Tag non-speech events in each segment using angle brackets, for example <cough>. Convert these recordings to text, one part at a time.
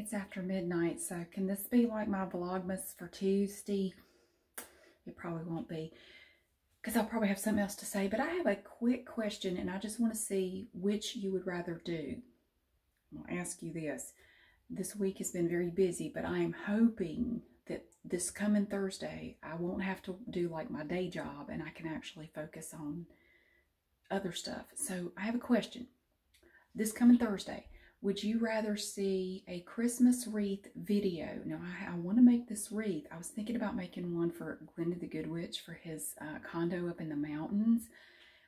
It's after midnight, so can this be like my Vlogmas for Tuesday? It probably won't be, because I'll probably have something else to say, but I have a quick question, and I just want to see which you would rather do. I'll ask you this. This week has been very busy, but I am hoping that this coming Thursday, I won't have to do like my day job, and I can actually focus on other stuff. So I have a question. This coming Thursday, would you rather see a Christmas wreath video? Now, I, I want to make this wreath. I was thinking about making one for Glinda the Good Witch for his uh, condo up in the mountains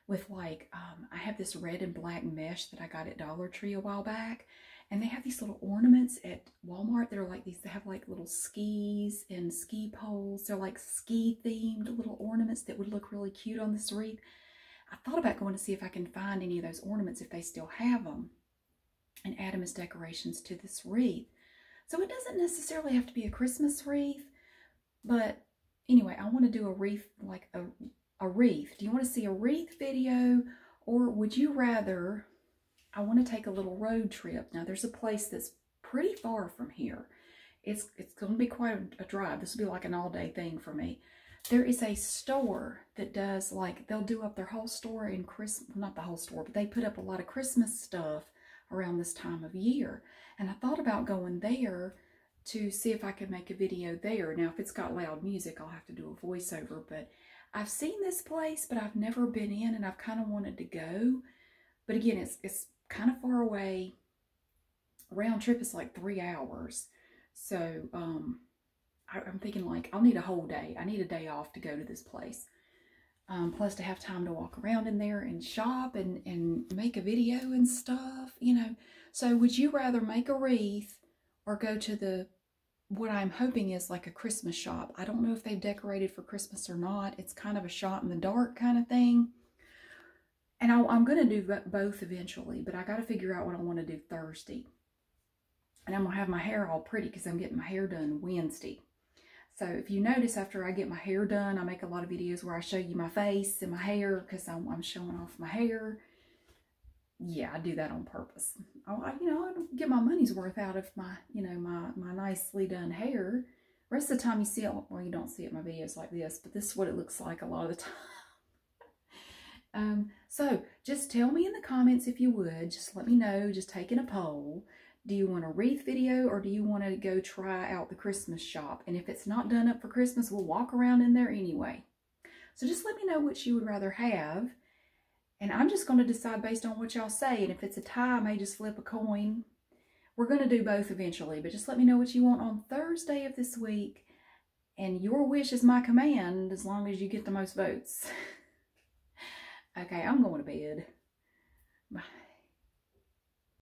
with like, um, I have this red and black mesh that I got at Dollar Tree a while back. And they have these little ornaments at Walmart that are like these, they have like little skis and ski poles. They're like ski themed little ornaments that would look really cute on this wreath. I thought about going to see if I can find any of those ornaments if they still have them and add them as decorations to this wreath. So it doesn't necessarily have to be a Christmas wreath, but anyway, I want to do a wreath, like a, a wreath. Do you want to see a wreath video or would you rather, I want to take a little road trip. Now there's a place that's pretty far from here. It's, it's going to be quite a, a drive. This will be like an all day thing for me. There is a store that does like, they'll do up their whole store in Christmas, not the whole store, but they put up a lot of Christmas stuff around this time of year. And I thought about going there to see if I could make a video there. Now, if it's got loud music, I'll have to do a voiceover, but I've seen this place, but I've never been in and I've kind of wanted to go. But again, it's, it's kind of far away. Round trip is like three hours. So, um, I, I'm thinking like, I'll need a whole day. I need a day off to go to this place. Um, plus to have time to walk around in there and shop and, and make a video and stuff, you know. So would you rather make a wreath or go to the, what I'm hoping is like a Christmas shop. I don't know if they've decorated for Christmas or not. It's kind of a shot in the dark kind of thing. And I, am going to do both eventually, but I got to figure out what I want to do Thursday. And I'm going to have my hair all pretty because I'm getting my hair done Wednesday. So if you notice after I get my hair done, I make a lot of videos where I show you my face and my hair because I'm, I'm, showing off my hair. Yeah, I do that on purpose. I, you know, I get my money's worth out of my, you know, my, my nicely done hair. Rest of the time you see it, well, you don't see it in my videos like this, but this is what it looks like a lot of the <laughs> time. um, so just tell me in the comments if you would. Just let me know, just taking a poll. Do you want a wreath video or do you want to go try out the Christmas shop? And if it's not done up for Christmas, we'll walk around in there anyway. So just let me know which you would rather have. And I'm just going to decide based on what y'all say. And if it's a tie, I may just flip a coin. We're going to do both eventually, but just let me know what you want on Thursday of this week. And your wish is my command as long as you get the most votes. <laughs> okay, I'm going to bed.